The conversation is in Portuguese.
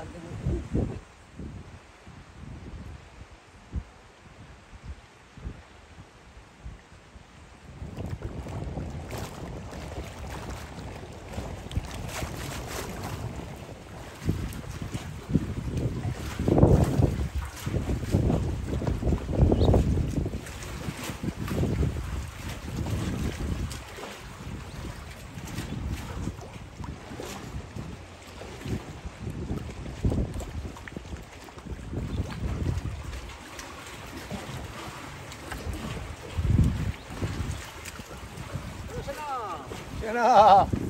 I'll do it. Tchau.